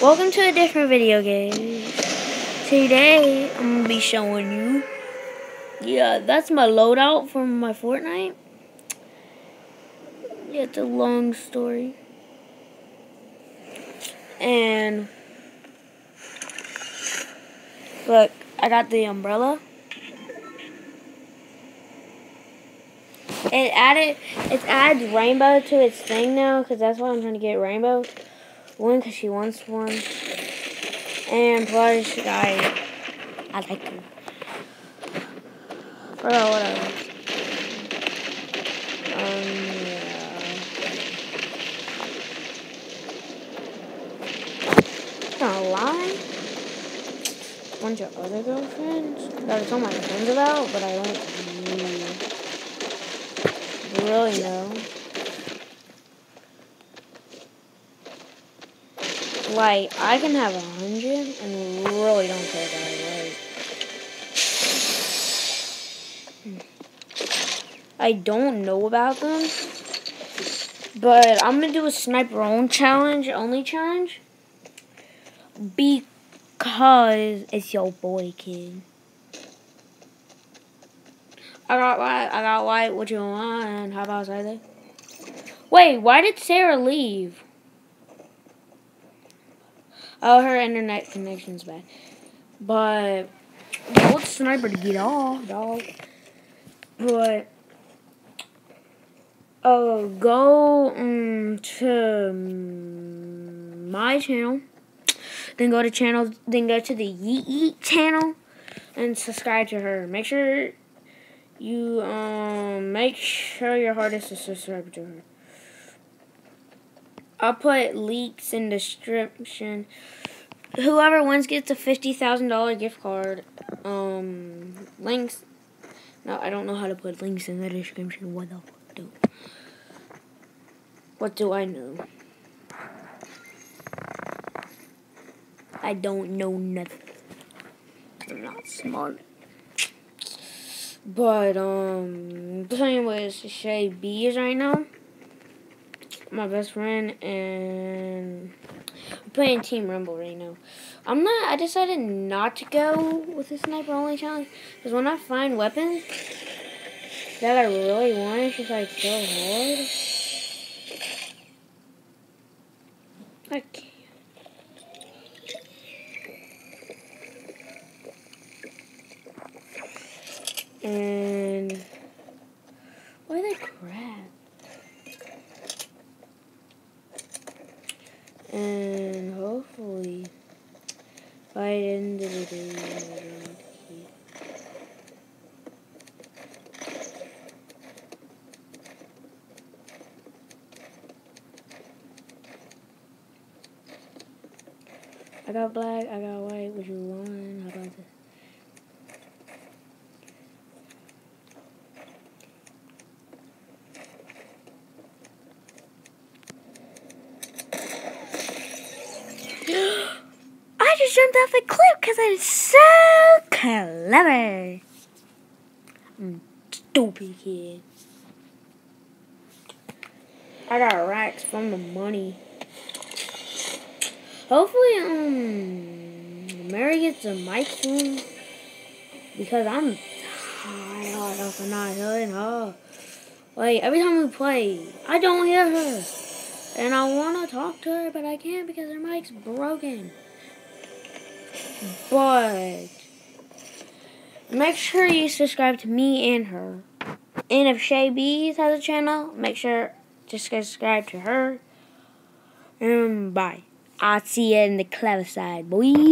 Welcome to a different video game. Today, I'm going to be showing you, yeah, that's my loadout from my Fortnite. Yeah, it's a long story. And, look, I got the umbrella. It added, it adds rainbow to its thing now, because that's why I'm trying to get rainbow. One, because she wants one. And plus, I, I like her. Well, whatever. Um, yeah. Not lie. Bunch of other girlfriends that I told my friends about, but I don't really know. Like, I can have a hundred and really don't care about it. I don't know about them, but I'm gonna do a sniper only challenge, only challenge, because it's your boy kid. I got white. I got white. What you want? And how about say Wait, why did Sarah leave? Oh, her internet connection's bad. But told Sniper to get off, dog. But uh, go um, to my channel. Then go to channel. Then go to the Yeet Eat channel and subscribe to her. Make sure you um make sure your hardest to subscribe to her. I'll put leaks in description. Whoever wins gets a fifty thousand dollar gift card. Um, links. No, I don't know how to put links in the description. What the fuck do? What do I know? I don't know nothing. I'm not smart. But um, with Shay Bees right now my best friend, and playing Team Rumble right now. I'm not, I decided not to go with the sniper only challenge, because when I find weapons that I really want, it's just like so hard. Okay. And why the crap? And hopefully, by the end of the day, I got black, I got white, which is one. How about this? Just jumped off a cliff because I'm so clever. I'm stupid kid. I got racks from the money. Hopefully, um, Mary gets a mic soon. Because I'm tired of not hearing her. Like, every time we play, I don't hear her. And I want to talk to her, but I can't because her mic's broken. But make sure you subscribe to me and her. And if Shay Bees has a channel, make sure to subscribe to her. And bye. I'll see you in the clever side, boys.